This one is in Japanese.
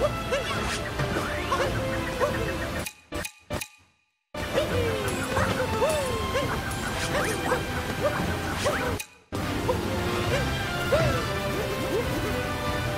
Woo!